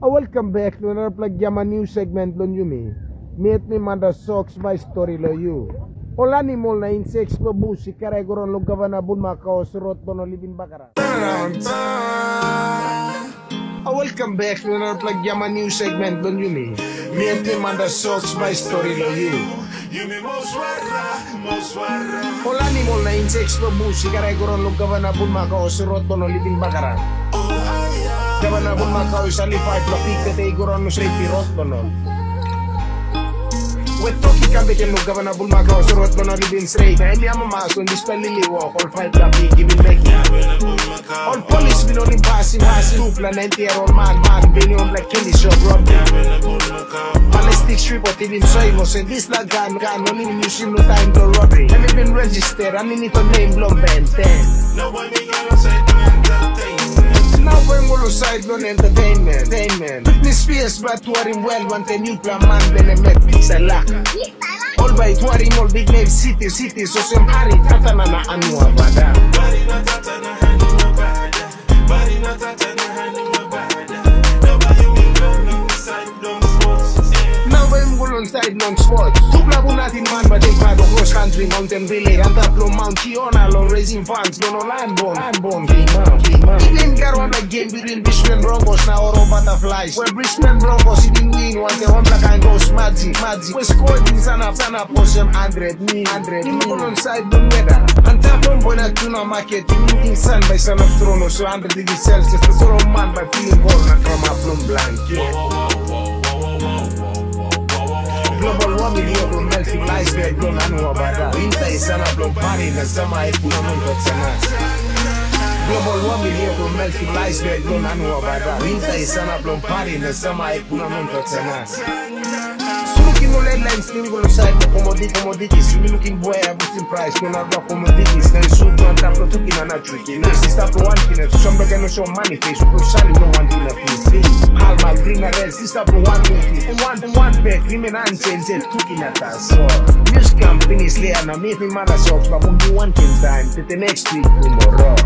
Welcome back to another plagyama news segment lon yumi. Meet me manda socks by story lo you. Olani mol na insects lo busi kare goron lo gavana bun makao surot bono libin bakara. Welcome back to another plagyama news segment lon yumi. Meet me manda socks by story lo you. Olani mol na insects lo busi kare goron lo gavana bun makao surot bono libin bakara. Gavana bun makao isali five lo pika te goron lo sei pirot bono. Wetoki kambe ke no gavana bun makao surot bono libin straight. Na emi ama maso ndispeli liwo all five la piki bin leki. All police bin on impasi masi Tupla na entero man man Bini on black candy shop rob Ballistic strip o tibin soy mo Sen dis la gan gan No nini musim no time to robbery Let me been register Ani nito name blom benten Now when we side on entertainment Entertainment Britney Spears but touring well Want a new plan man then Bene met sa laka All by touring all big name city city So sem hari Tatana na anua we on side non sport Tupla po natin man ba take pado cross country mountain relay Ang tatlo Mount Kiona long raising funds Dono landborn Landborn game out game out Even karon na game between Brisbane Broncos na Oro Butterflies Where Brisbane Broncos idin win Wante one black and ghost Magic Magic We scored din sana sana po 100 me 100 me. On side don weather. Ang tapon boy na tuna market Tiniting sun by son of Trono So 100 degrees Celsius The solo man by feeling ball na krama plum blanket Global warming yo bro melting iceberg bro nanu wabada Winter isana bro party na sama ikuna muntot sana Global warming yo bro melting iceberg bro nanu wabada Winter isana bro party na sama ikuna muntot sana Surukin mo headlines ni ngolo side mo commodity commodities Sumi looking boy a boosting price. No na rock commodities Na isuit no tap no tuki na na tricky. Na sista pro one thing. No show money face no one red sista pro one thing One one pair criminal and change it tuki na ta so News companies lay na meet me Manda Socks But when you one thing time to the next week tomorrow